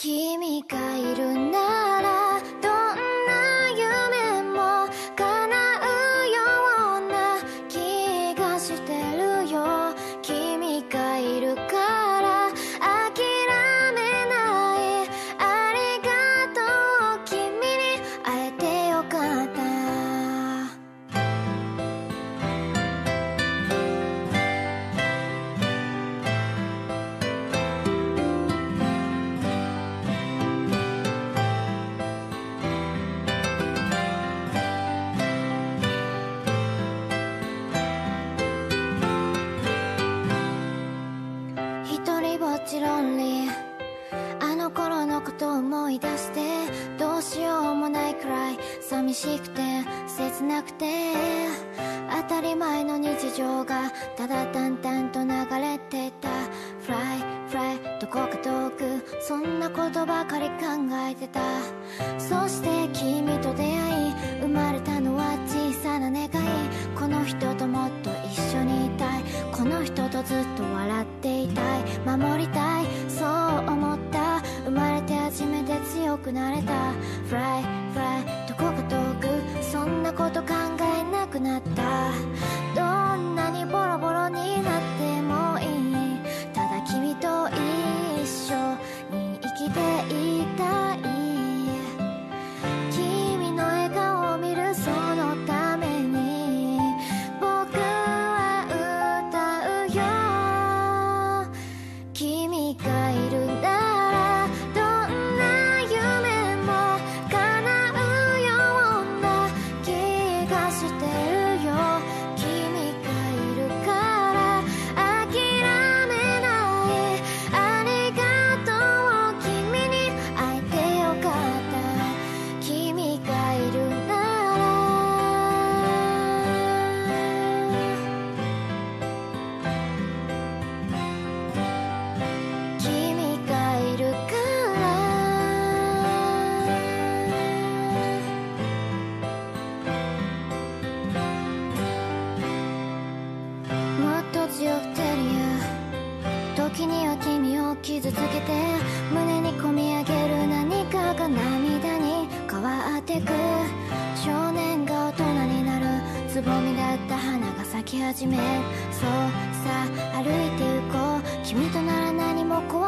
君がいるなと思い出してどうしようもないくらい寂しくて切なくて当たり前の日常がただ淡々と流れてた。Fly, fly どこか遠くそんなことばかり考えてた。そして君と出会い生まれたくなれた。Fly, してる傷つけて胸に込み上げる何かが涙に変わってく。少年が大人になる。つぼみだった花が咲き始めそうさ歩いて行こう。君となら何も怖い。